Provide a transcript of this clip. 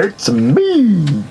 It's me.